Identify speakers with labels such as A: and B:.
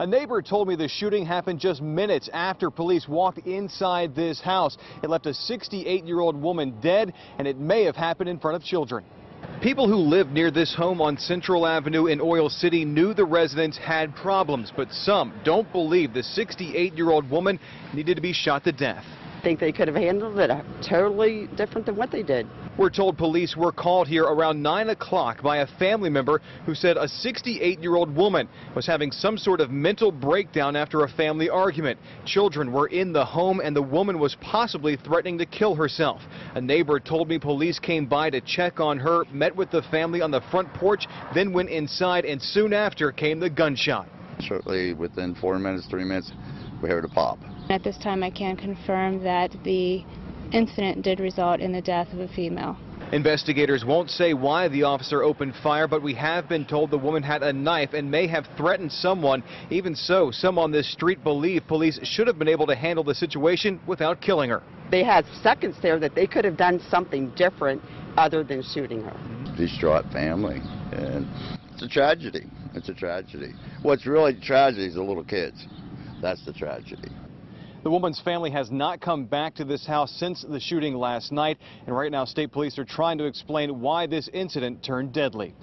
A: A neighbor told me the shooting happened just minutes after police walked inside this house. It left a 68-year-old woman dead, and it may have happened in front of children. People who live near this home on Central Avenue in Oil City knew the residents had problems, but some don't believe the 68-year-old woman needed to be shot to death.
B: Think they could have handled it uh, totally different than what they did.
A: We're told police were called here around 9 o'clock by a family member who said a 68-year-old woman was having some sort of mental breakdown after a family argument. Children were in the home and the woman was possibly threatening to kill herself. A neighbor told me police came by to check on her, met with the family on the front porch, then went inside and soon after came the gunshot.
C: Shortly within four minutes, three minutes, we heard a pop.
D: At this time, I can confirm that the incident did result in the death of a female.
A: Investigators won't say why the officer opened fire, but we have been told the woman had a knife and may have threatened someone. Even so, some on this street believe police should have been able to handle the situation without killing her.
B: They had seconds there that they could have done something different other than shooting her.
C: Distraught family. And it's a tragedy. It's a tragedy. What's really tragedy is the little kids. That's the tragedy.
A: The woman's family has not come back to this house since the shooting last night, and right now state police are trying to explain why this incident turned deadly.